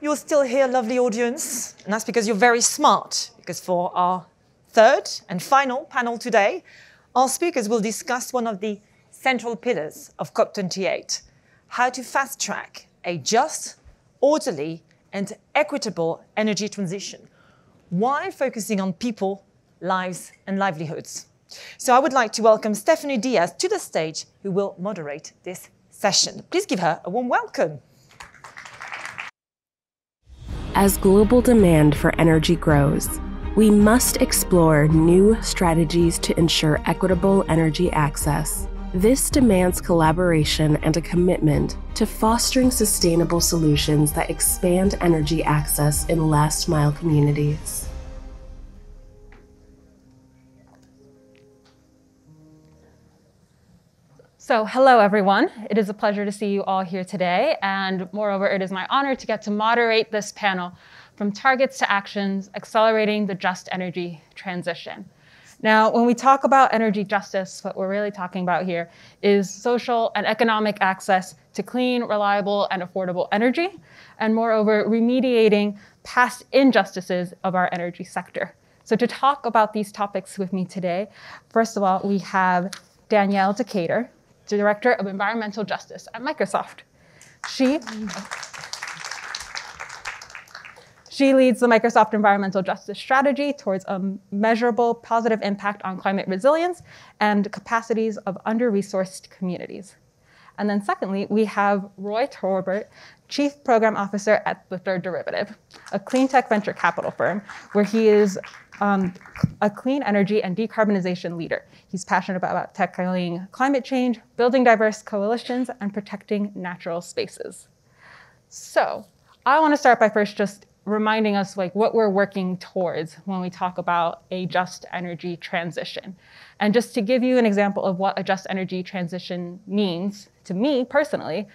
You're still here, lovely audience, and that's because you're very smart. Because for our third and final panel today, our speakers will discuss one of the central pillars of COP28 how to fast track a just, orderly, and equitable energy transition while focusing on people, lives, and livelihoods. So I would like to welcome Stephanie Diaz to the stage, who will moderate this session. Please give her a warm welcome. As global demand for energy grows, we must explore new strategies to ensure equitable energy access. This demands collaboration and a commitment to fostering sustainable solutions that expand energy access in last mile communities. So, hello everyone. It is a pleasure to see you all here today. And moreover, it is my honor to get to moderate this panel from targets to actions, accelerating the just energy transition. Now, when we talk about energy justice, what we're really talking about here is social and economic access to clean, reliable, and affordable energy, and moreover, remediating past injustices of our energy sector. So, to talk about these topics with me today, first of all, we have Danielle Decatur, Director of Environmental Justice at Microsoft. She, she leads the Microsoft Environmental Justice Strategy towards a measurable positive impact on climate resilience and capacities of under-resourced communities. And then secondly, we have Roy Torbert, Chief Program Officer at The Third Derivative, a clean tech venture capital firm, where he is um, a clean energy and decarbonization leader. He's passionate about tackling climate change, building diverse coalitions, and protecting natural spaces. So I want to start by first just reminding us like what we're working towards when we talk about a just energy transition. And just to give you an example of what a just energy transition means to me personally,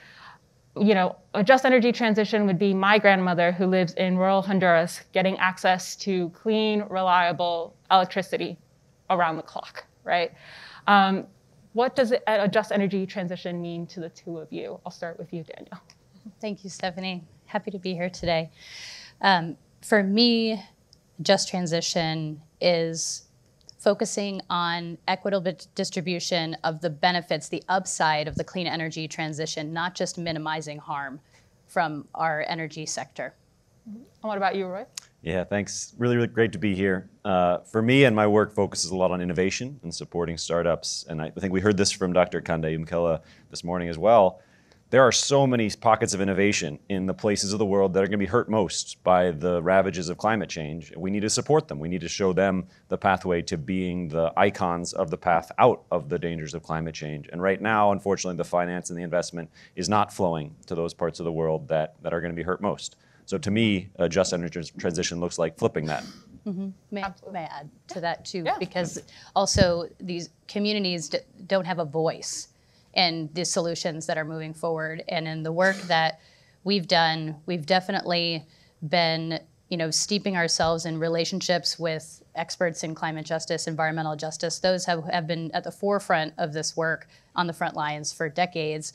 you know, a just energy transition would be my grandmother who lives in rural Honduras getting access to clean, reliable electricity around the clock, right? Um, what does a just energy transition mean to the two of you? I'll start with you, Danielle. Thank you, Stephanie. Happy to be here today. Um, for me, just transition is focusing on equitable distribution of the benefits, the upside of the clean energy transition, not just minimizing harm from our energy sector. And what about you, Roy? Yeah, thanks. Really, really great to be here. Uh, for me and my work focuses a lot on innovation and supporting startups. And I think we heard this from Dr. Kandeh Yumkella this morning as well there are so many pockets of innovation in the places of the world that are going to be hurt most by the ravages of climate change. We need to support them. We need to show them the pathway to being the icons of the path out of the dangers of climate change. And right now, unfortunately, the finance and the investment is not flowing to those parts of the world that, that are going to be hurt most. So to me, a just energy transition looks like flipping that. Mm-hmm. May, may, I add to that too? Yeah. Because also these communities d- don't have a voice and the solutions that are moving forward. And in the work that we've done, we've definitely been you know, steeping ourselves in relationships with experts in climate justice, environmental justice. Those have, have been at the forefront of this work on the front lines for decades.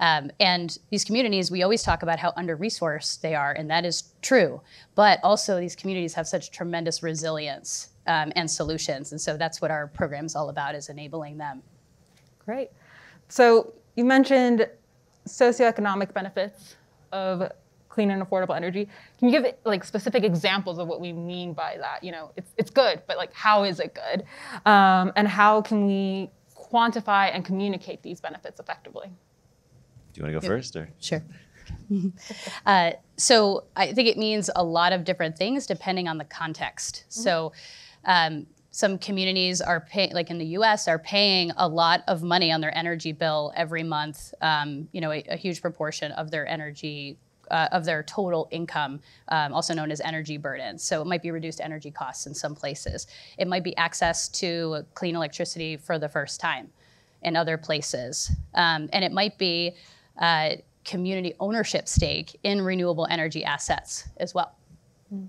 Um, and these communities, we always talk about how under resourced they are, and that is true. But also, these communities have such tremendous resilience um, and solutions. And so that's what our program is all about, is enabling them. Great. So you mentioned socioeconomic benefits of clean and affordable energy. Can you give like specific examples of what we mean by that? You know, it's, it's good, but like how is it good? Um, and how can we quantify and communicate these benefits effectively? Do you want to go first or? Sure. uh, so I think it means a lot of different things depending on the context. Mm-hmm. So um, some communities are paying, like in the U.S., are paying a lot of money on their energy bill every month. Um, you know, a, a, huge proportion of their energy. Uh, of their total income, um, also known as energy burden. So it might be reduced energy costs in some places. It might be access to clean electricity for the first time in other places. Um, and it might be uh, community ownership stake in renewable energy assets as well. Mm.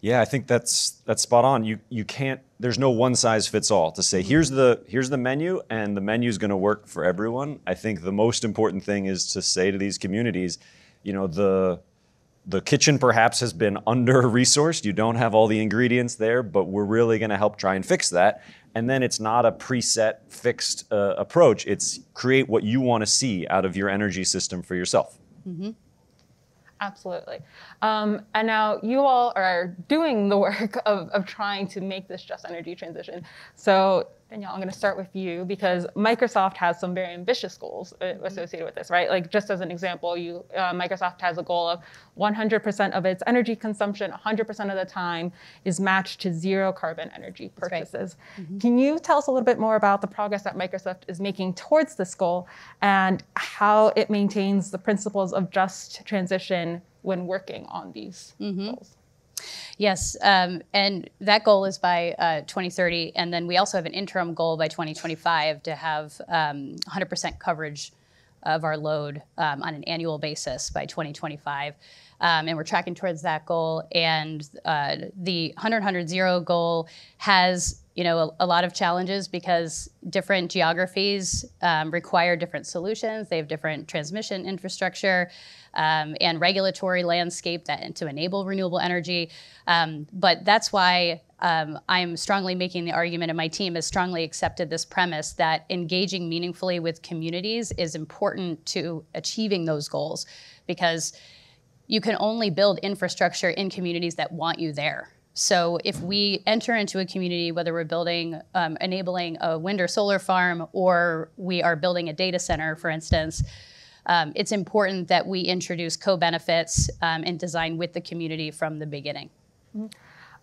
Yeah, I think that's that's spot on. You you can't. There's no one size fits all to say here's the here's the menu and the menu is going to work for everyone. I think the most important thing is to say to these communities, you know, the the kitchen perhaps has been under resourced. You don't have all the ingredients there, but we're really going to help try and fix that. And then it's not a preset, fixed uh, approach. It's create what you want to see out of your energy system for yourself. Mm-hmm. Absolutely. Um, and now you all are doing the work of, of trying to make this just energy transition. So Danielle, I'm going to start with you because Microsoft has some very ambitious goals uh, associated with this, right? Like just as an example, you uh, Microsoft has a goal of 100% of its energy consumption 100% of the time is matched to zero carbon energy purchases. Right. Mm-hmm. Can you tell us a little bit more about the progress that Microsoft is making towards this goal and how it maintains the principles of just transition when working on these mm-hmm. goals? Yes, um, and that goal is by uh, 2030, and then we also have an interim goal by 2025 to have um, 100% coverage of our load um, on an annual basis by 2025. Um, and we're tracking towards that goal. And uh, the 100 100 0 goal has you know a, a, lot of challenges because different geographies um, require different solutions. They have different transmission infrastructure um, and regulatory landscape that to enable renewable energy. Um, but that's why um, I'm strongly making the argument, and my team has strongly accepted this premise that engaging meaningfully with communities is important to achieving those goals because you can only build infrastructure in communities that want you there. So if we enter into a community, whether we're building, um, enabling a wind or solar farm, or we are building a data center, for instance, um, it's important that we introduce co-benefits um, and design with the community from the beginning. Mm-hmm.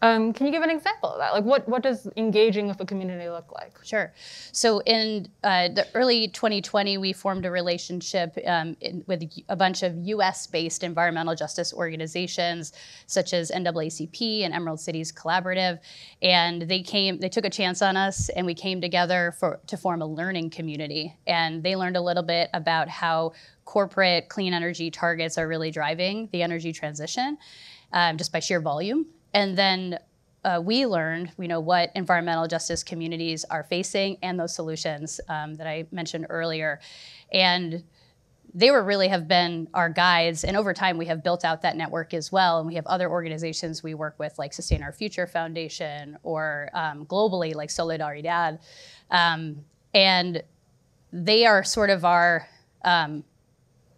Um, can you give an example of that? Like, what, what does engaging with a community look like? Sure. So, in uh, the early 2020, we formed a relationship um, in, with a bunch of US based environmental justice organizations, such as NAACP and Emerald Cities Collaborative. And they came, they took a chance on us, and we came together for, to form a learning community. And they learned a little bit about how corporate clean energy targets are really driving the energy transition um, just by sheer volume. And then uh, we learned, you know, what environmental justice communities are facing and those solutions um, that I mentioned earlier. And they were really have been our guides. And over time, we have built out that network as well. And we have other organizations we work with, like Sustain Our Future Foundation, or um, globally, like Solidaridad. Um, and they are sort of our um,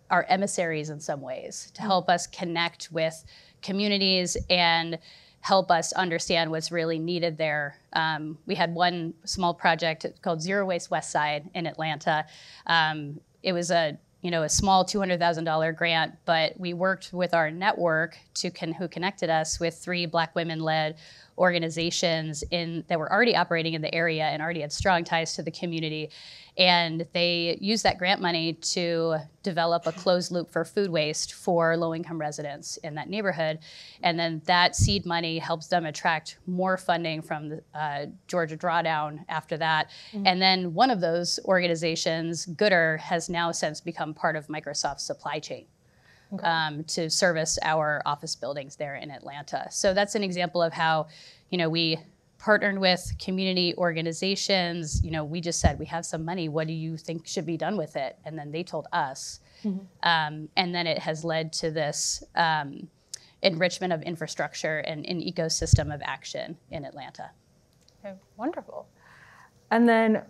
our emissaries in some ways to help us connect with communities and help us understand what's really needed there. Um, we had one small project called Zero Waste West Side in Atlanta. Um, it was a you know a small $200,000 grant, but we worked with our network to con- who connected us with three Black women-led organizations in that were already operating in the area and already had strong ties to the community. And they used that grant money to develop a closed loop for food waste for low income residents in that neighborhood. And then that seed money helps them attract more funding from the uh, Georgia Drawdown after that. Mm-hmm. And then one of those organizations, Goodr, has now since become part of Microsoft's supply chain. Okay. Um, to service our office buildings there in Atlanta. So that's an example of how, you know, we partnered with community organizations. You know, we just said we have some money. What do you think should be done with it? And then they told us, mm-hmm. um, and then it has led to this um, enrichment of infrastructure and an ecosystem of action in Atlanta. Okay, wonderful. And then,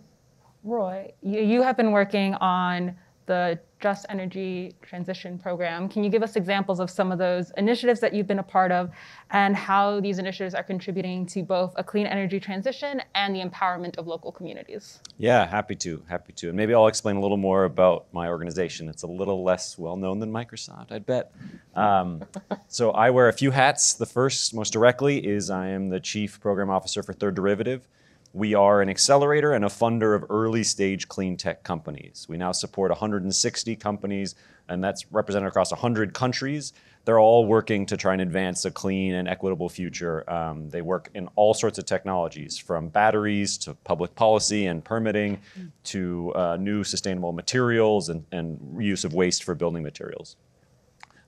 Roy, you, you have been working on the Just Energy Transition Program. Can you give us examples of some of those initiatives that you've been a part of and how these initiatives are contributing to both a clean energy transition and the empowerment of local communities? Yeah, happy to, happy to. And maybe I'll explain a little more about my organization. It's a little less well known than Microsoft, I'd bet. Um, so I wear a few hats. The first, most directly, is I am the Chief Program Officer for Third Derivative. We are an accelerator and a funder of early stage clean tech companies. We now support 160 companies, and that's represented across 100 countries. They're all working to try and advance a clean and equitable future. Um, they work in all sorts of technologies, from batteries to public policy and permitting to uh, new sustainable materials and, and use of waste for building materials.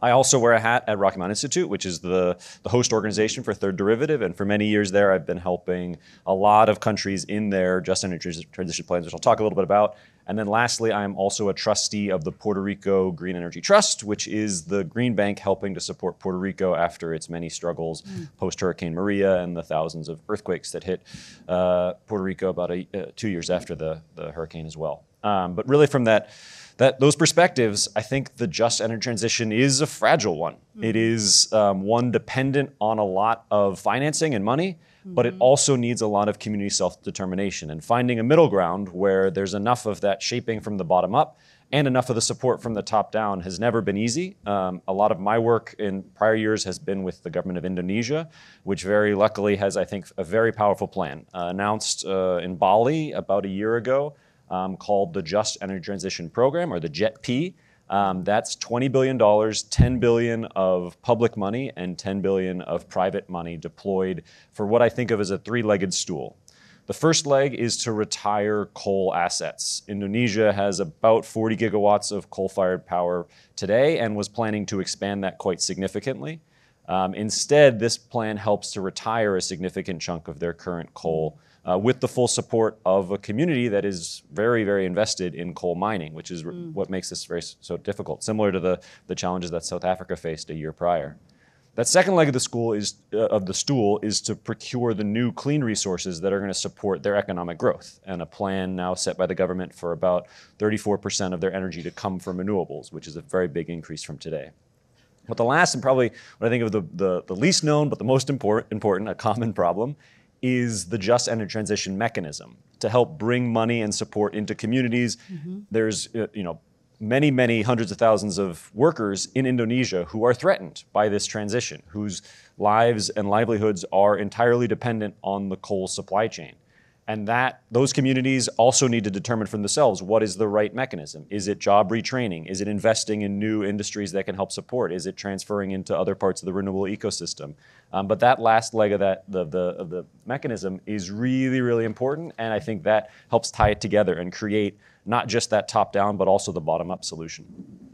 I also wear a hat at Rocky Mountain Institute, which is the, the host organization for Third Derivative. And for many years there, I've been helping a lot of countries in their just energy transition plans, which I'll talk a little bit about. And then lastly, I'm also a trustee of the Puerto Rico Green Energy Trust, which is the green bank helping to support Puerto Rico after its many struggles mm. post Hurricane Maria and the thousands of earthquakes that hit uh, Puerto Rico about a, uh, two years after the, the hurricane as well. Um, but really, from that, that those perspectives, I think the just energy transition is a fragile one. Mm-hmm. It is um, one dependent on a lot of financing and money, mm-hmm. but it mm-hmm. also needs a lot of community self-determination and finding a middle ground where there's enough of that shaping from the bottom up and enough of the support from the top down has never been easy. Um, a lot of my work in prior years has been with the government of Indonesia, which very luckily has, I think, a very powerful plan uh, announced uh, in Bali about a year ago um, called the Just Energy Transition Program, or the JETP. Um, that's $20 billion, 10 billion of public money and 10 billion of private money deployed for what I think of as a three-legged stool. The first leg is to retire coal assets. Indonesia has about 40 gigawatts of coal-fired power today and was planning to expand that quite significantly. Um, instead, this plan helps to retire a significant chunk of their current coal uh, with the full support of a community that is very, very invested in coal mining, which is mm. what makes this very so difficult, similar to the, the challenges that South Africa faced a year prior. That second leg of the school is uh, of the stool is to procure the new clean resources that are going to support their economic growth, and a plan now set by the government for about 34% of their energy to come from renewables, which is a very big increase from today. But the last and probably what I think of the, the, the least known but the most important, important, a common problem, is the just energy transition mechanism to help bring money and support into communities. Mm-hmm. There's, uh, you know, many, many hundreds of thousands of workers in Indonesia who are threatened by this transition, whose lives and livelihoods are entirely dependent on the coal supply chain. And that those communities also need to determine for themselves what is the right mechanism. Is it job retraining? Is it investing in new industries that can help support? Is it transferring into other parts of the renewable ecosystem? Um, but that last leg of that the, the, of the mechanism is really, really important. And I think that helps tie it together and create not just that top down, but also the bottom up solution.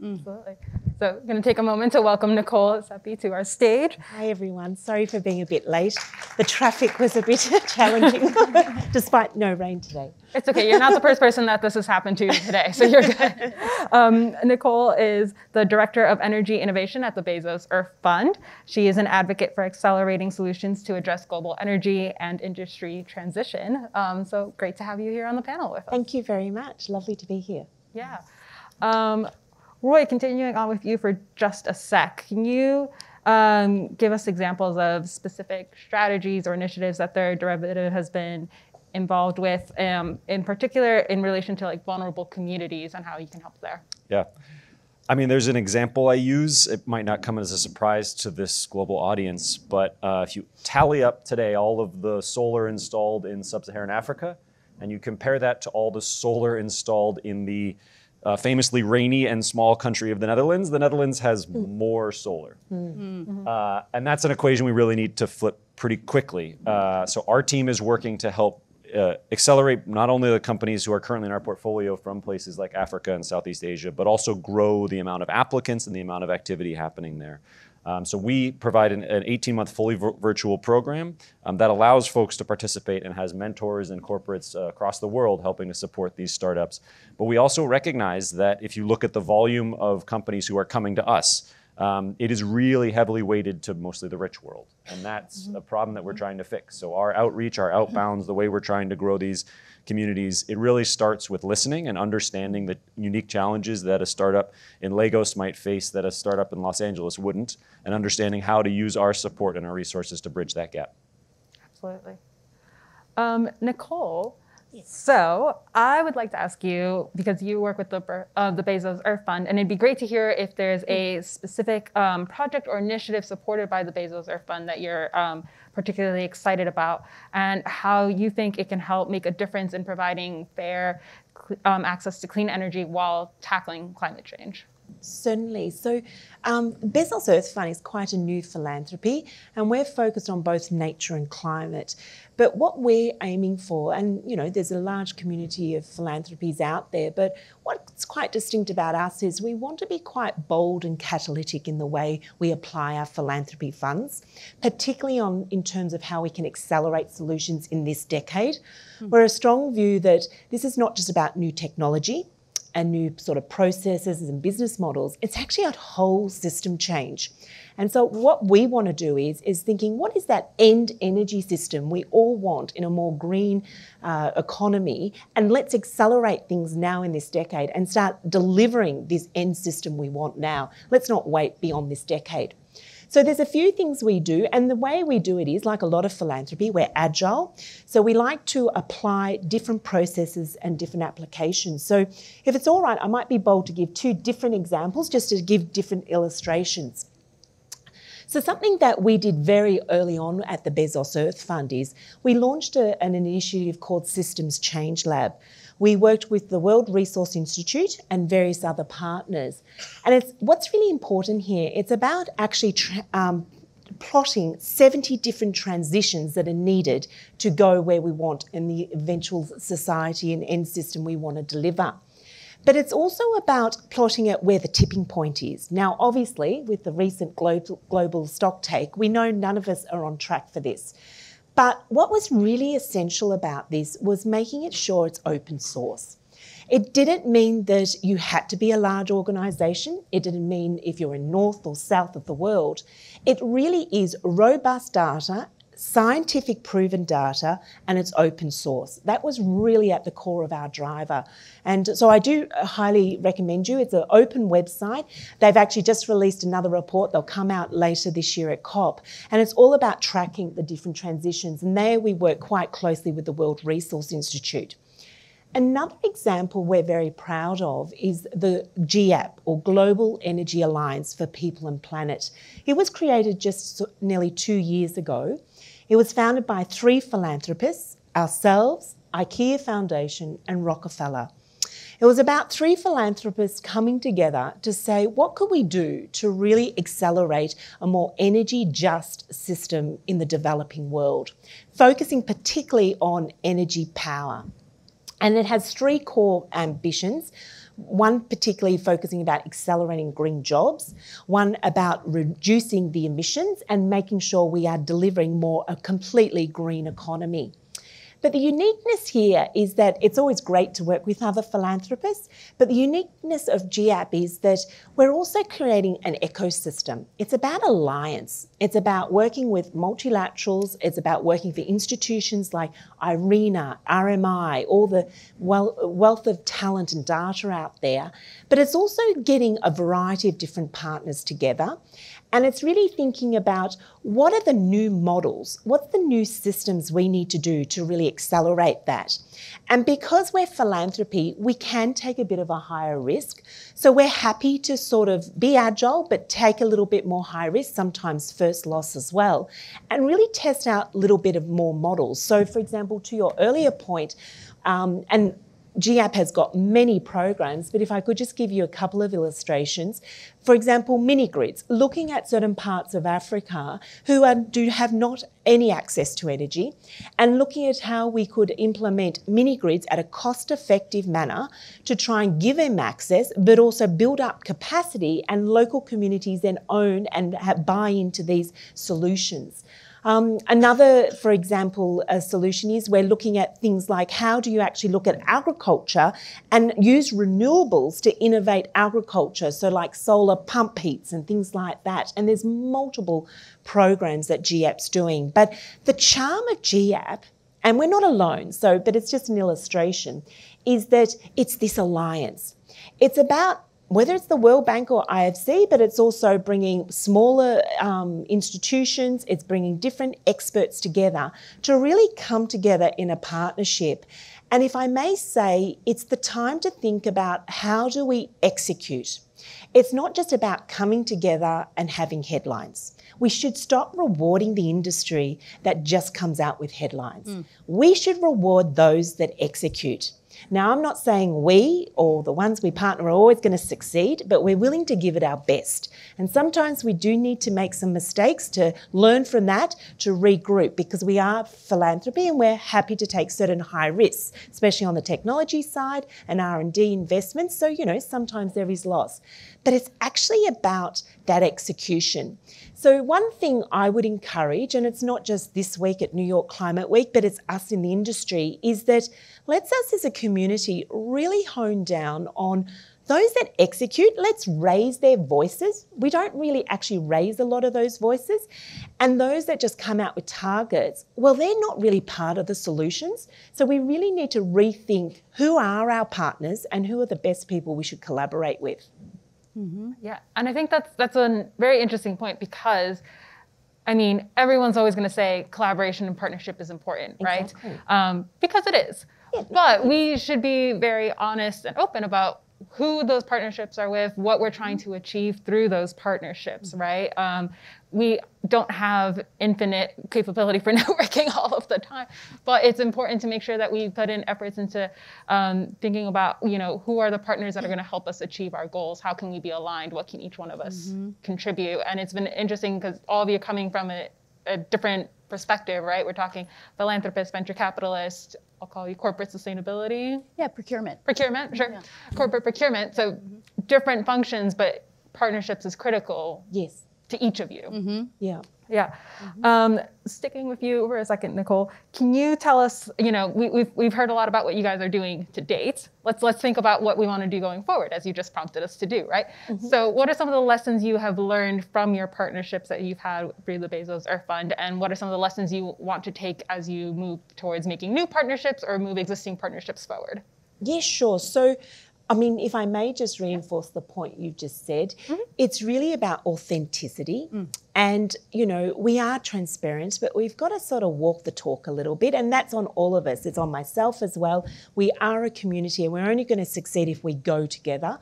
Absolutely. So I'm going to take a moment to welcome Nicole Iseppi to our stage. Hi, everyone. Sorry for being a bit late. The traffic was a bit challenging, despite no rain today. It's okay. You're not the first person that this has happened to today, so you're good. Um, Nicole is the Director of Energy Innovation at the Bezos Earth Fund. She is an advocate for accelerating solutions to address global energy and industry transition. Um, so great to have you here on the panel with us. Thank you very much. Lovely to be here. Yeah. Um, Roy, continuing on with you for just a sec, can you um, give us examples of specific strategies or initiatives that Third Derivative has been involved with, um, in particular in relation to like vulnerable communities and how you can help there? Yeah. I mean, there's an example I use. It might not come as a surprise to this global audience, but uh, if you tally up today all of the solar installed in sub Saharan Africa, and you compare that to all the solar installed in the uh, famously rainy and small country of the Netherlands, the Netherlands has mm. more solar. Mm. Mm-hmm. Uh, and that's an equation we really need to flip pretty quickly. Uh, so our team is working to help uh, accelerate not only the companies who are currently in our portfolio from places like Africa and Southeast Asia, but also grow the amount of applicants and the amount of activity happening there. Um, so we provide an, 18-month fully virtual program um, that allows folks to participate and has mentors and corporates uh, across the world helping to support these startups. But we also recognize that if you look at the volume of companies who are coming to us, um, it is really heavily weighted to mostly the rich world. And that's mm-hmm. a problem that we're trying to fix. So our outreach, our outbounds, the way we're trying to grow these communities, it really starts with listening and understanding the unique challenges that a startup in Lagos might face that a startup in Los Angeles wouldn't, and understanding how to use our support and our resources to bridge that gap. Absolutely. Um, Nicole, so I would like to ask you because you work with the uh, the Bezos Earth Fund, and it'd be great to hear if there's a specific um, project or initiative supported by the Bezos Earth Fund that you're um, particularly excited about, and how you think it can help make a difference in providing fair um, access to clean energy while tackling climate change. Certainly. So, um, Bezos Earth Fund is quite a new philanthropy, and we're focused on both nature and climate. But what we're aiming for, and you know, there's a large community of philanthropies out there, but what's quite distinct about us is we want to be quite bold and catalytic in the way we apply our philanthropy funds, particularly on in terms of how we can accelerate solutions in this decade. Mm. We're a strong view that this is not just about new technology and new sort of processes and business models. It's actually a whole system change. And so what we want to do is, is thinking, what is that end energy system we all want in a more green uh, economy? And let's accelerate things now in this decade and start delivering this end system we want now. Let's not wait beyond this decade. So there's a few things we do, and the way we do it is like a lot of philanthropy, we're agile. So we like to apply different processes and different applications. So if it's all right, I might be bold to give two different examples just to give different illustrations. So, something that we did very early on at the Bezos Earth Fund is we launched a, an initiative called Systems Change Lab. We worked with the World Resource Institute and various other partners. And it's what's really important here, it's about actually um, plotting 70 different transitions that are needed to go where we want in the eventual society and end system we want to deliver. But it's also about plotting out where the tipping point is. Now, obviously, with the recent global, global stock take, we know none of us are on track for this. But what was really essential about this was making it sure it's open source. It didn't mean that you had to be a large organisation. It didn't mean if you're in north or south of the world. It really is robust data scientific proven data and it's open source. That was really at the core of our driver. And so I do highly recommend you. It's an open website. They've actually just released another report. They'll come out later this year at COP. And it's all about tracking the different transitions. And there we work quite closely with the World Resource Institute. Another example we're very proud of is the GEAP, or Global Energy Alliance for People and Planet. It was created just nearly two years ago it was founded by three philanthropists ourselves, IKEA Foundation, and Rockefeller. It was about three philanthropists coming together to say, what could we do to really accelerate a more energy just system in the developing world, focusing particularly on energy power. And it has three core ambitions one particularly focusing about accelerating green jobs, one about reducing the emissions and making sure we are delivering more a completely green economy. But the uniqueness here is that it's always great to work with other philanthropists, but the uniqueness of GEAP is that we're also creating an ecosystem. It's about alliance. It's about working with multilaterals. It's about working for institutions like IRENA, RMI, all the wealth of talent and data out there. But it's also getting a variety of different partners together and it's really thinking about what are the new models? What's the new systems we need to do to really accelerate that? And because we're philanthropy, we can take a bit of a higher risk. So we're happy to sort of be agile, but take a little bit more high risk, sometimes first loss as well, and really test out a little bit of more models. So, for example, to your earlier point, um, and GEAP has got many programs, but if I could just give you a couple of illustrations. For example, mini grids, looking at certain parts of Africa who are, do have not any access to energy, and looking at how we could implement mini grids at a cost effective manner to try and give them access, but also build up capacity and local communities then own and buy into these solutions. Um, another, for example, solution is we're looking at things like how do you actually look at agriculture and use renewables to innovate agriculture, so like solar pump heats and things like that. And there's multiple programs that GEAP's doing. But the charm of GEAP, and we're not alone, so but it's just an illustration, is that it's this alliance. It's about whether it's the World Bank or IFC, but it's also bringing smaller um, institutions, it's bringing different experts together to really come together in a partnership. And if I may say, it's the time to think about how do we execute. It's not just about coming together and having headlines. We should stop rewarding the industry that just comes out with headlines. Mm. We should reward those that execute. Now, I'm not saying we or the ones we partner are always going to succeed, but we're willing to give it our best. And sometimes we do need to make some mistakes to learn from that, to regroup, because we are philanthropy and we're happy to take certain high risks, especially on the technology side and R&D investments. So, you know, sometimes there is loss. But it's actually about that execution. So, one thing I would encourage, and it's not just this week at New York Climate Week, but it's us in the industry, is that let's us as a community really hone down on those that execute, let's raise their voices. We don't really actually raise a lot of those voices. And those that just come out with targets, well, they're not really part of the solutions. So we really need to rethink who are our partners and who are the best people we should collaborate with. Mm-hmm. Yeah, and I think that's that's a very interesting point because, I mean, everyone's always going to say collaboration and partnership is important, exactly. right? Um, because it is. Yeah. But we should be very honest and open about who those partnerships are with, what we're trying to achieve through those partnerships, right? Um, we don't have infinite capability for networking all of the time, but it's important to make sure that we put in efforts into um, thinking about, you know, who are the partners that are going to help us achieve our goals? How can we be aligned? What can each one of us mm-hmm. contribute? And it's been interesting because all of you coming from a, a different perspective, right? We're talking philanthropist, venture capitalist, I'll call you corporate sustainability. Yeah, procurement. Procurement, sure. Yeah. Corporate procurement. So different functions, but partnerships is critical. Yes. To each of you. Mm-hmm. Yeah. Yeah. Mm-hmm. Um, sticking with you for a second, Nicole, can you tell us? You know, we, have we've, we've heard a lot about what you guys are doing to date. Let's let's think about what we want to do going forward, as you just prompted us to do, right? Mm-hmm. So, what are some of the lessons you have learned from your partnerships that you've had through the Bezos Earth Fund, and what are some of the lessons you want to take as you move towards making new partnerships or move existing partnerships forward? Yes, sure. So I mean, if I may just reinforce the point you've just said, mm-hmm. it's really about authenticity. Mm. And, you know, we are transparent, but we've got to sort of walk the talk a little bit. And that's on all of us, it's on myself as well. We are a community and we're only going to succeed if we go together.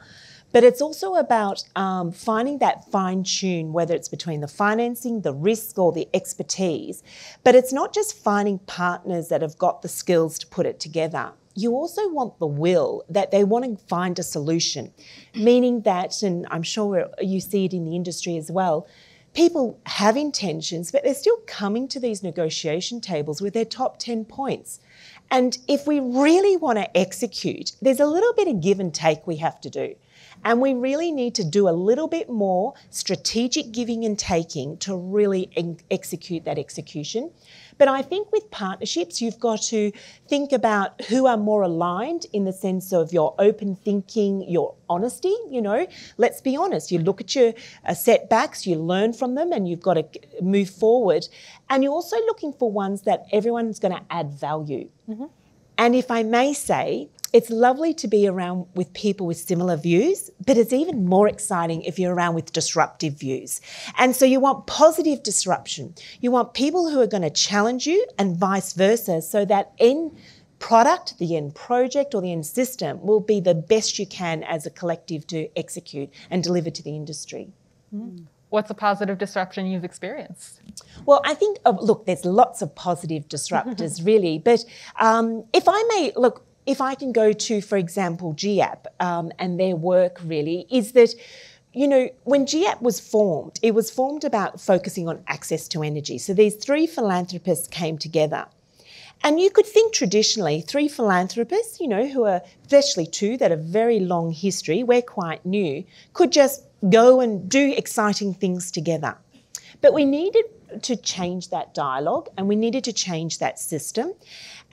But it's also about um, finding that fine tune, whether it's between the financing, the risk, or the expertise. But it's not just finding partners that have got the skills to put it together you also want the will that they want to find a solution, meaning that, and I'm sure you see it in the industry as well, people have intentions, but they're still coming to these negotiation tables with their top 10 points. And if we really want to execute, there's a little bit of give and take we have to do. And we really need to do a little bit more strategic giving and taking to really en- execute that execution. But I think with partnerships, you've got to think about who are more aligned in the sense of your open thinking, your honesty. You know, let's be honest. You look at your uh, setbacks, you learn from them, and you've got to move forward. And you're also looking for ones that everyone's going to add value. Mm-hmm. And if I may say, it's lovely to be around with people with similar views, but it's even more exciting if you're around with disruptive views. And so you want positive disruption. You want people who are going to challenge you and vice versa so that end product, the end project or the end system will be the best you can as a collective to execute and deliver to the industry. Mm. What's a positive disruption you've experienced? Well, I think, uh, look, there's lots of positive disruptors, really. But um, if I may, look, if I can go to, for example, GEAP um, and their work really, is that you know, when GEAP was formed, it was formed about focusing on access to energy. So these three philanthropists came together. And you could think traditionally, three philanthropists, you know, who are especially two that have very long history, we're quite new, could just go and do exciting things together. But we needed to change that dialogue and we needed to change that system.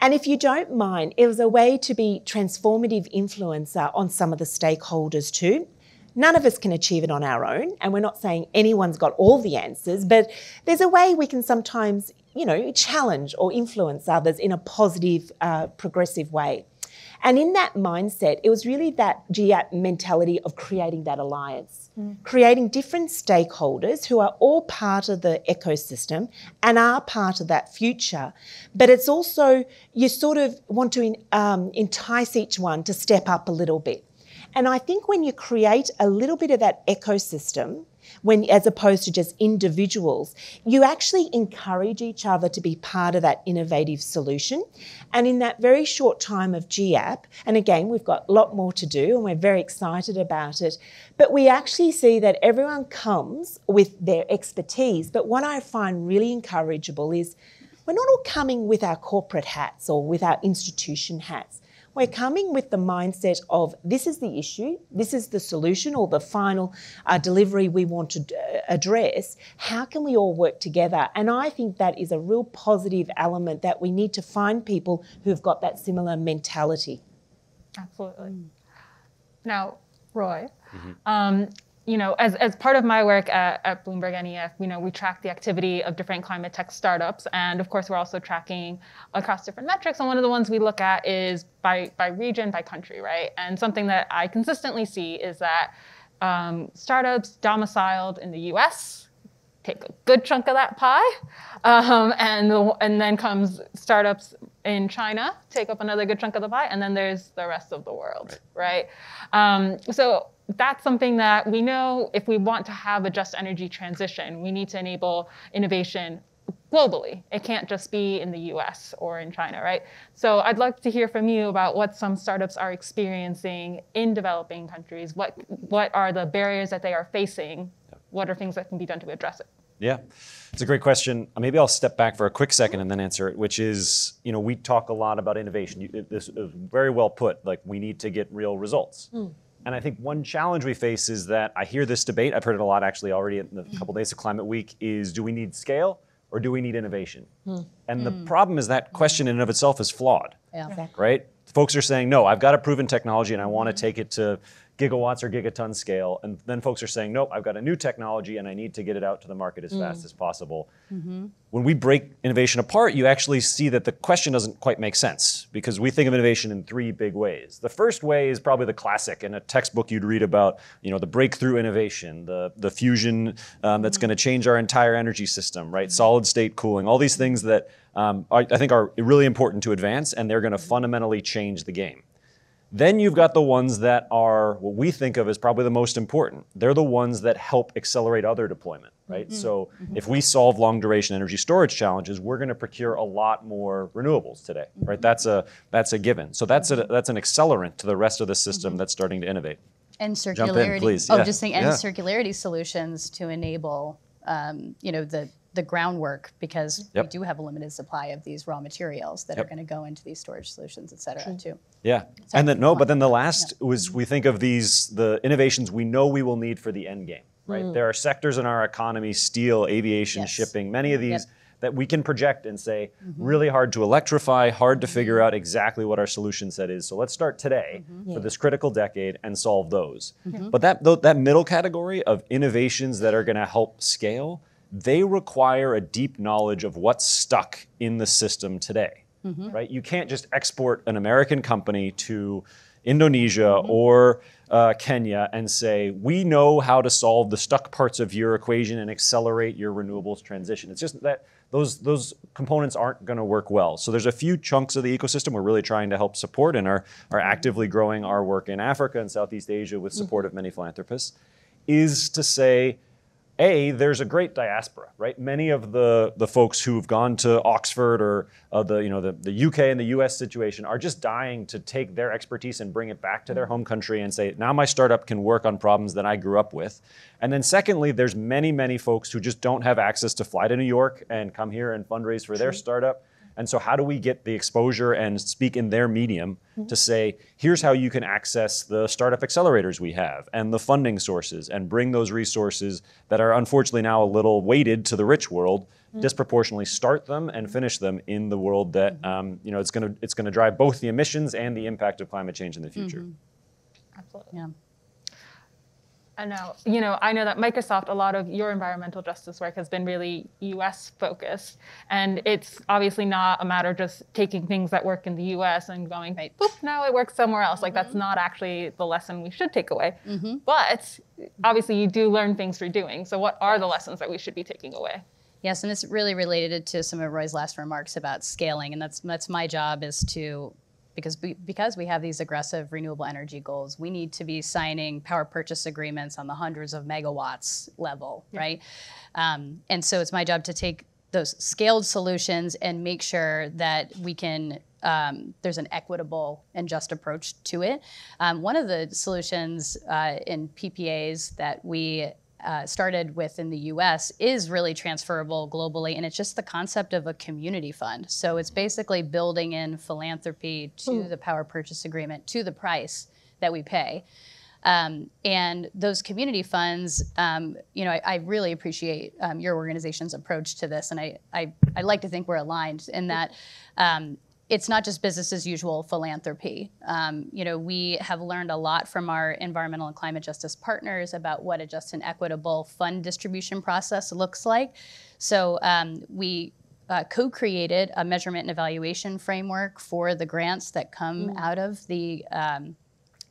And if you don't mind, it was a way to be transformative influencer on some of the stakeholders too. None of us can achieve it on our own, and we're not saying anyone's got all the answers, but there's a way we can sometimes, you know, challenge or influence others in a positive, uh, progressive way. And in that mindset, it was really that GEAP mentality of creating that alliance, mm. creating different stakeholders who are all part of the ecosystem and are part of that future. But it's also, you sort of want to um, entice each one to step up a little bit. And I think when you create a little bit of that ecosystem, when as opposed to just individuals you actually encourage each other to be part of that innovative solution. And in that very short time of GAP and again we've got a lot more to do and we're very excited about it but we actually see that everyone comes with their expertise. But what I find really encourageable is we're not all coming with our corporate hats or with our institution hats we're coming with the mindset of this is the issue, this is the solution or the final uh, delivery we want to uh, address. How can we all work together? And I think that is a real positive element that we need to find people who've got that similar mentality. Absolutely. Now, Roy, mm-hmm. um, you know, as, as part of my work at, at Bloomberg NEF, you know, we track the activity of different climate tech startups. And of course, we're also tracking across different metrics. And one of the ones we look at is by, by region, by country, right? And something that I consistently see is that um, startups domiciled in the US take a good chunk of that pie. Um, and, and then comes startups in China, take up another good chunk of the pie. And then there's the rest of the world, right? right? Um, so that's something that we know if we want to have a just energy transition, we need to enable innovation globally. It can't just be in the US or in China, right? So I'd like to hear from you about what some startups are experiencing in developing countries. What, what are the barriers that they are facing? What are things that can be done to address it? Yeah, it's a great question. Maybe I'll step back for a quick second and then answer it, which is, you know, we talk a lot about innovation. This is very well put. Like, we need to get real results. Mm. And I think one challenge we face is that I hear this debate, I've heard it a lot actually already in the mm-hmm. couple days of Climate Week, is do we need scale or do we need innovation? Mm. And mm. the problem is that question in and of itself is flawed. Yeah. Right? Folks are saying, no, I've got a proven technology and I want to mm-hmm. take it to gigawatts or gigaton scale. And then folks are saying, nope, I've got a new technology and I need to get it out to the market as mm. fast as possible. Mm-hmm. When we break innovation apart, you actually see that the question doesn't quite make sense because we think of innovation in three big ways. The first way is probably the classic in a textbook you'd read about, you know, the breakthrough innovation, the, the fusion um, that's mm-hmm. going to change our entire energy system, right? Mm-hmm. Solid state cooling, all these things that um, I think are really important to advance and they're going to fundamentally change the game. Then you've got the ones that are what we think of as probably the most important. They're the ones that help accelerate other deployment, right? Mm-hmm. So mm-hmm. if we solve long duration energy storage challenges, we're going to procure a lot more renewables today, mm-hmm. right? That's a that's a given. So that's a that's an accelerant to the rest of the system mm-hmm. that's starting to innovate. And circularity. In, please. Oh, yeah. just saying, and yeah. circularity solutions to enable, um, you know, the the groundwork because yep. we do have a limited supply of these raw materials that yep. are going to go into these storage solutions, et cetera, True. too. Yeah, so and then no, but then the last yeah. was we think of these the innovations we know we will need for the end game. Right, mm. there are sectors in our economy, steel, aviation, yes. shipping, many of these. Yep. That we can project and say, mm-hmm. really hard to electrify, hard to figure out exactly what our solution set is. So let's start today mm-hmm. for this critical decade and solve those. Mm-hmm. But that that middle category of innovations that are going to help scale, they require a deep knowledge of what's stuck in the system today. Mm-hmm. Right? You can't just export an American company to Indonesia mm-hmm. or uh, Kenya and say, we know how to solve the stuck parts of your equation and accelerate your renewables transition. It's just that those, those components aren't going to work well. So there's a few chunks of the ecosystem we're really trying to help support and are, are actively growing our work in Africa and Southeast Asia with support mm-hmm. of many philanthropists, is to say, a, there's a great diaspora, right? Many of the, the folks who've gone to Oxford or uh, the, you know, the, the UK and the US situation are just dying to take their expertise and bring it back to their home country and say, now my startup can work on problems that I grew up with. And then secondly, there's many, many folks who just don't have access to fly to New York and come here and fundraise for their startup and so, how do we get the exposure and speak in their medium mm-hmm. to say, here's how you can access the startup accelerators we have and the funding sources and bring those resources that are unfortunately now a little weighted to the rich world, mm-hmm. disproportionately start them and finish them in the world that mm-hmm. um, you know it's going to it's going to drive both the emissions and the impact of climate change in the future. Mm-hmm. Absolutely. Yeah. I know. You know, I know that Microsoft, a lot of your environmental justice work has been really US focused. And it's obviously not a matter of just taking things that work in the US and going, right. boop, now it works somewhere else. Mm-hmm. Like, that's mm-hmm. not actually the lesson we should take away. Mm-hmm. But obviously, you do learn things through doing. So, what are the lessons that we should be taking away? Yes, and it's really related to some of Roy's last remarks about scaling. And that's, that's my job is to because we, because we have these aggressive renewable energy goals, we need to be signing power purchase agreements on the hundreds of megawatts level, yeah. right? Um, and so it's my job to take those scaled solutions and make sure that we can um, there's an equitable and just approach to it. Um, one of the solutions uh, in PPAs that we uh, started with in the US is really transferable globally, and it's just the concept of a community fund. So it's basically building in philanthropy to mm. the power purchase agreement, to the price that we pay. Um, and those community funds, um, you know, I, I really appreciate um, your organization's approach to this, and I, I, I, like to think we're aligned in that um, it's not just business as usual philanthropy. Um, you know, we have learned a lot from our environmental and climate justice partners about what a just and equitable fund distribution process looks like. So um, we uh, co-created a measurement and evaluation framework for the grants that come mm. out of the um,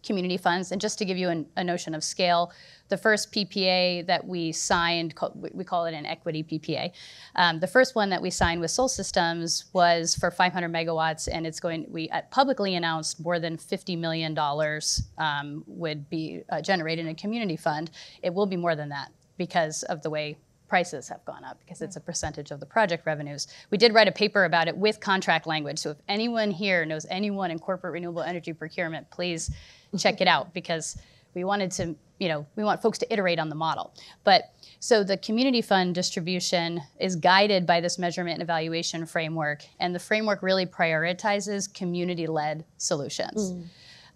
community funds. And just to give you an, a notion of scale, the first PPA that we signed, we call it an equity PPA. Um, the first one that we signed with Sol Systems was for 500 megawatts, and it's going. We uh, publicly announced more than 50 million dollars um, would be uh, generated in a community fund. It will be more than that because of the way prices have gone up because it's a percentage of the project revenues. We did write a paper about it with contract language. So if anyone here knows anyone in corporate renewable energy procurement, please check it out because we wanted to, you know, we want folks to iterate on the model. But so the community fund distribution is guided by this measurement and evaluation framework, and the framework really prioritizes community-led solutions. Mm.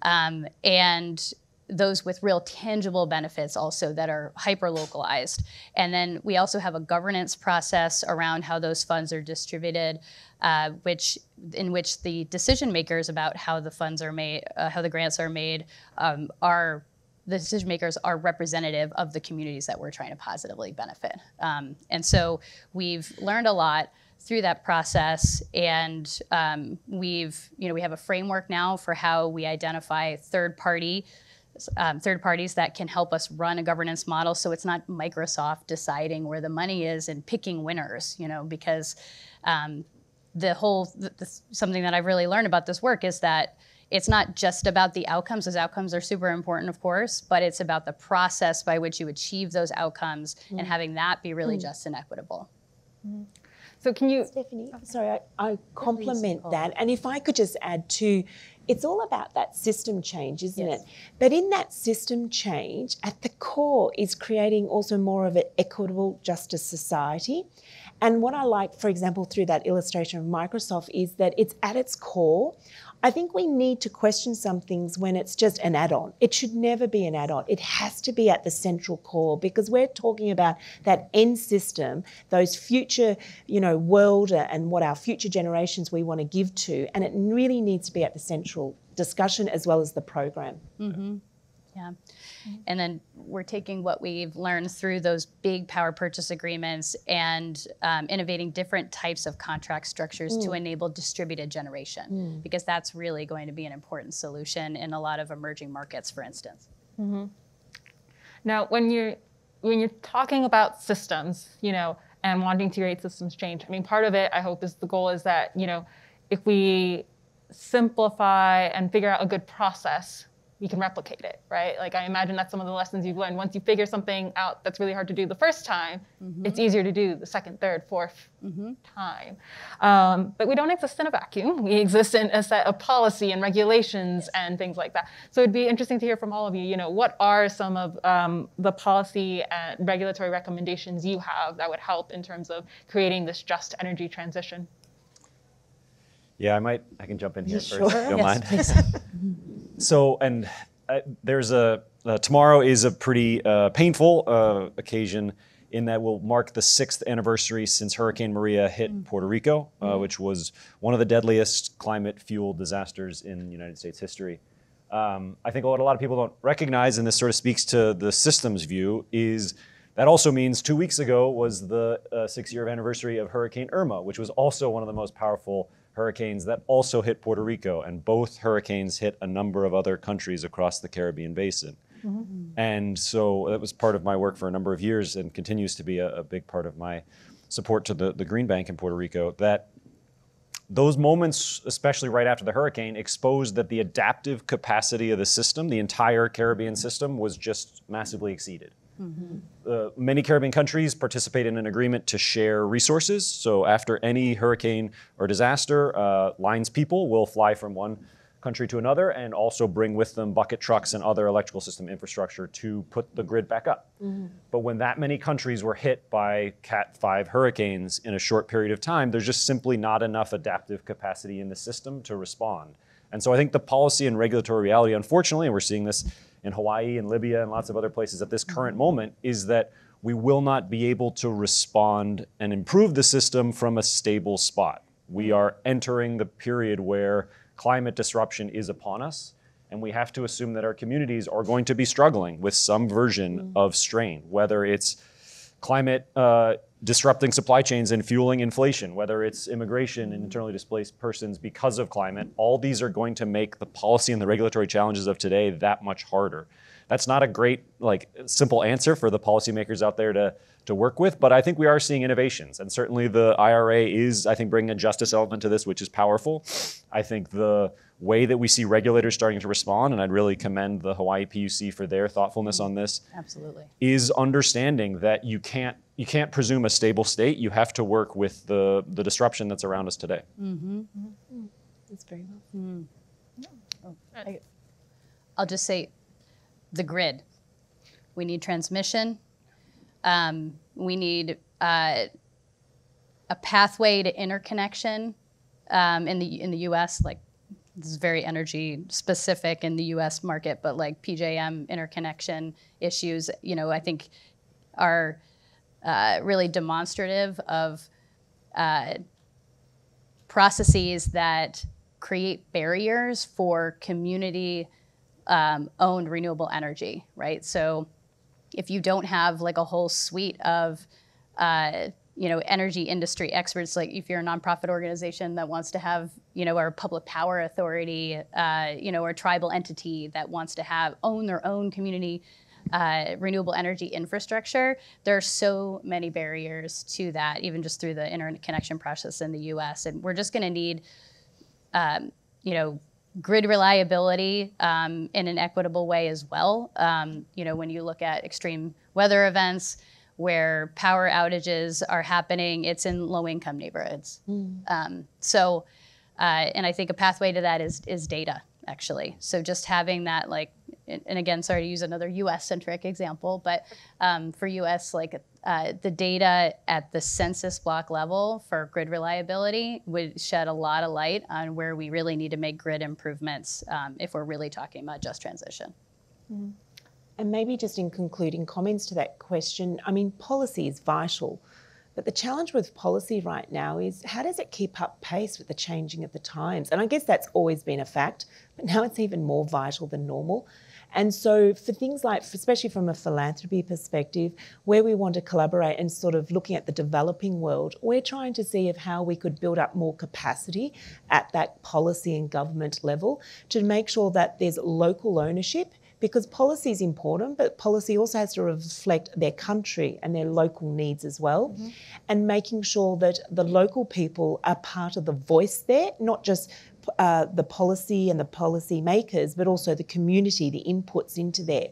Um, and those with real tangible benefits also that are hyper localized. And then we also have a governance process around how those funds are distributed, uh, which in which the decision makers about how the funds are made, uh, how the grants are made, um, are the decision makers are representative of the communities that we're trying to positively benefit. Um, and so we've learned a lot through that process and um, we've you know we have a framework now for how we identify third party um, third parties that can help us run a governance model so it's not Microsoft deciding where the money is and picking winners, you know, because um, the whole, the, the, something that I've really learned about this work is that it's not just about the outcomes. Those outcomes are super important, of course, but it's about the process by which you achieve those outcomes mm. and having that be really mm. just and equitable. Mm. So can you, Stephanie? Sorry, I, I complement that, and if I could just add to it's all about that system change, isn't yes. it? But in that system change, at the core is creating also more of an equitable justice society. And what I like, for example, through that illustration of Microsoft is that it's at its core I think we need to question some things when it's just an add on. It should never be an add on. It has to be at the central core because we're talking about that end system, those future, you know, world and what our future generations we want to give to. And it really needs to be at the central discussion as well as the program. Mm-hmm. Yeah. And then we're taking what we've learned through those big power purchase agreements and um, innovating different types of contract structures mm. to enable distributed generation, mm. because that's really going to be an important solution in a lot of emerging markets, for instance. Mm-hmm. Now, when you're when you're talking about systems, you know, and wanting to create systems change, I mean, part of it, I hope, is the goal is that you know, if we simplify and figure out a good process we can replicate it, right? Like I imagine that's some of the lessons you've learned. Once you figure something out that's really hard to do the first time, mm-hmm. it's easier to do the second, third, 4th mm-hmm. time. Um, but we don't exist in a vacuum. We exist in a set of policy and regulations yes. and things like that. So it'd be interesting to hear from all of you. You know, what are some of um, the policy and regulatory recommendations you have that would help in terms of creating this just energy transition? Yeah, I might. I can jump in here sure. first. Don't yes, mind. So, and uh, there's a uh, tomorrow is a pretty uh, painful uh, occasion in that will mark the sixth anniversary since Hurricane Maria hit mm. Puerto Rico, mm. which was one of the deadliest climate-fueled disasters in United States history. Um, I think what a lot of people don't recognize, and this sort of speaks to the systems view, is that also means two weeks ago was the uh, six-year of anniversary of Hurricane Irma, which was also one of the most powerful hurricanes that also hit Puerto Rico, and both hurricanes hit a number of other countries across the Caribbean basin. Mm-hmm. And so that was part of my work for a number of years and continues to be a, a big part of my support to the, the Green Bank in Puerto Rico. That those moments, especially right after the hurricane, exposed that the adaptive capacity of the system, the entire Caribbean system, was just massively exceeded. Mm-hmm. Uh, many Caribbean countries participate in an agreement to share resources. So after any hurricane or disaster, uh, lines people will fly from one country to another and also bring with them bucket trucks and other electrical system infrastructure to put the grid back up. Mm-hmm. But when that many countries were hit by Cat 5 hurricanes in a short period of time, there's just simply not enough adaptive capacity in the system to respond. And so I think the policy and regulatory reality, unfortunately, and we're seeing this in Hawaii and Libya and lots of other places at this current mm-hmm. moment, is that we will not be able to respond and improve the system from a stable spot. We are entering the period where climate disruption is upon us, and we have to assume that our communities are going to be struggling with some version mm. of strain, whether it's climate uh, disrupting supply chains and fueling inflation, whether it's immigration and internally displaced persons because of climate. All these are going to make the policy and the regulatory challenges of today that much harder. That's not a great, like, simple answer for the policymakers out there to to work with. But I think we are seeing innovations, and certainly the IRA is, I think, bringing a justice element to this, which is powerful. I think the way that we see regulators starting to respond, and I'd really commend the Hawaii PUC for their thoughtfulness on this. Absolutely. Is understanding that you can't you can't presume a stable state. You have to work with the the disruption that's around us today. Mm-hmm. Mm-hmm. That's very well. Mm. Oh, I, I'll just say, the grid. We need transmission. Um, we need uh, a pathway to interconnection um, in the in the U.S. Like this is very energy specific in the U.S. market, but like PJM interconnection issues, you know, I think are uh, really demonstrative of uh, processes that create barriers for community um, owned renewable energy, right? So if you don't have like a whole suite of uh, you know energy industry experts like if you're a nonprofit organization that wants to have you know or a public power authority uh, you know or tribal entity that wants to have own their own community uh, renewable energy infrastructure there are so many barriers to that even just through the interconnection process in the us and we're just going to need um, you know grid reliability um, in an equitable way as well. Um, you know, when you look at extreme weather events where power outages are happening, it's in low-income neighborhoods. Mm. Um, so, uh, and I think a pathway to that is is data actually. So just having that like, and again, sorry to use another U.S. centric example, but um, for U.S. like uh, the data at the census block level for grid reliability would shed a lot of light on where we really need to make grid improvements um, if we're really talking about just transition. Mm. And maybe just in concluding comments to that question, I mean, policy is vital. But the challenge with policy right now is how does it keep up pace with the changing of the times? And I guess that's always been a fact, but now it's even more vital than normal. And so, for things like, especially from a philanthropy perspective, where we want to collaborate and sort of looking at the developing world, we're trying to see of how we could build up more capacity at that policy and government level to make sure that there's local ownership because policy is important, but policy also has to reflect their country and their local needs as well. Mm-hmm. And making sure that the local people are part of the voice there, not just uh, the policy and the policy makers, but also the community, the inputs into there.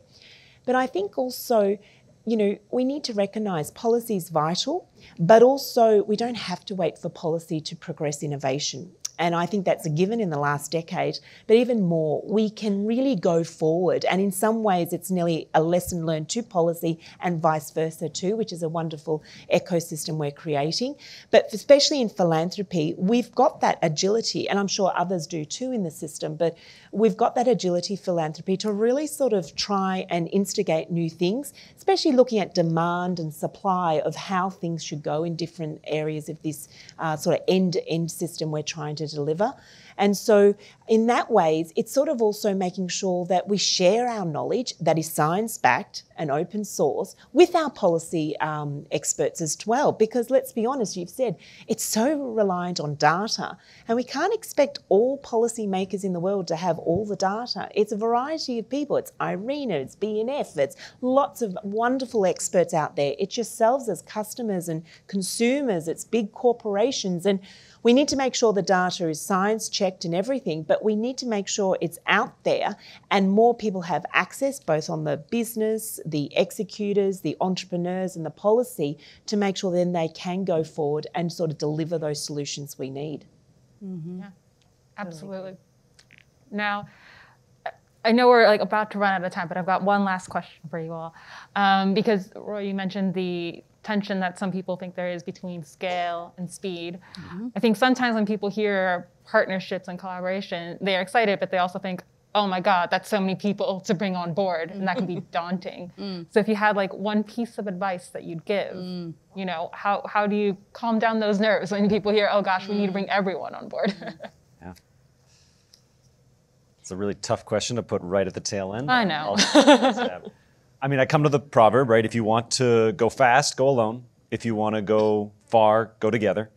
But I think also, you know, we need to recognise policy is vital, but also we don't have to wait for policy to progress innovation. And I think that's a given in the last decade. But even more, we can really go forward. And in some ways, it's nearly a lesson learned to policy and vice versa, too, which is a wonderful ecosystem we're creating. But especially in philanthropy, we've got that agility, and I'm sure others do too in the system. But we've got that agility philanthropy to really sort of try and instigate new things, especially looking at demand and supply of how things should go in different areas of this uh, sort of end to end system we're trying to to deliver. And so, in that ways, it's sort of also making sure that we share our knowledge that is science backed and open source with our policy um, experts as well. Because let's be honest, you've said it's so reliant on data, and we can't expect all policymakers in the world to have all the data. It's a variety of people. It's IRENA, it's BNF, it's lots of wonderful experts out there. It's yourselves as customers and consumers, it's big corporations. And we need to make sure the data is science checked and everything, but we need to make sure it's out there and more people have access, both on the business, the executors, the entrepreneurs, and the policy, to make sure then they can go forward and sort of deliver those solutions we need. Mm-hmm. Yeah, absolutely. Now, I know we're like about to run out of time, but I've got one last question for you all, um, because Roy, you mentioned the tension that some people think there is between scale and speed. Mm-hmm. I think sometimes when people hear partnerships and collaboration, they're excited, but they also think, oh my God, that's so many people to bring on board, and that can be daunting. Mm. So if you had like one piece of advice that you'd give, mm. you know, how, how do you calm down those nerves when people hear, oh gosh, we need to bring everyone on board? yeah. It's a really tough question to put right at the tail end. I know. I mean, I come to the proverb, right? If you want to go fast, go alone. If you want to go far, go together.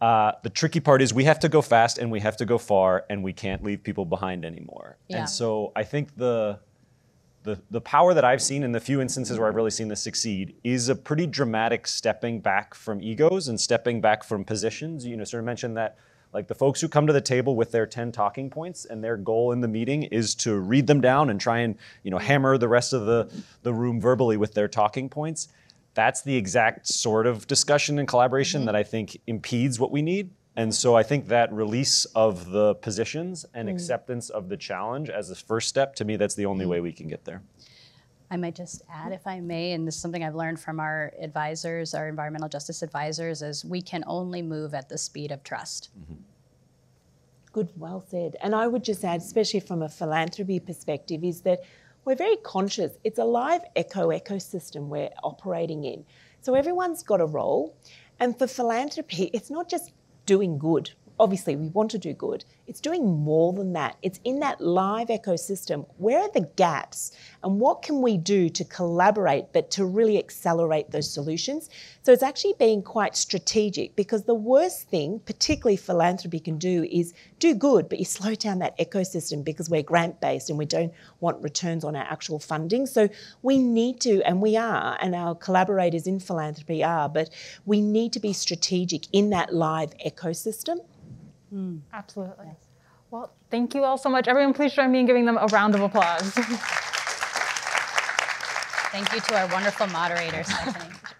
Uh, the tricky part is we have to go fast and we have to go far, and we can't leave people behind anymore. Yeah. And so I think the, the the power that I've seen in the few instances where I've really seen this succeed is a pretty dramatic stepping back from egos and stepping back from positions. You know, sort of mentioned that like the folks who come to the table with their 10 talking points and their goal in the meeting is to read them down and try and, you know, hammer the rest of the, the room verbally with their talking points. That's the exact sort of discussion and collaboration mm-hmm. that I think impedes what we need. And so I think that release of the positions and mm. acceptance of the challenge as a first step, to me, that's the only mm. way we can get there. I might just add, if I may, and this is something I've learned from our advisors, our environmental justice advisors, is we can only move at the speed of trust. Mm-hmm. Good, well said. And I would just add, especially from a philanthropy perspective, is that we're very conscious. It's a live eco ecosystem we're operating in. So everyone's got a role. And for philanthropy, it's not just doing good obviously we want to do good. It's doing more than that. It's in that live ecosystem. Where are the gaps and what can we do to collaborate but to really accelerate those solutions? So it's actually being quite strategic because the worst thing, particularly philanthropy can do is do good, but you slow down that ecosystem because we're grant based and we don't want returns on our actual funding. So we need to, and we are, and our collaborators in philanthropy are, but we need to be strategic in that live ecosystem. Mm. Absolutely. Yes. Well, thank you all so much. Everyone, please join me in giving them a round of applause. thank you to our wonderful moderator, Stephanie.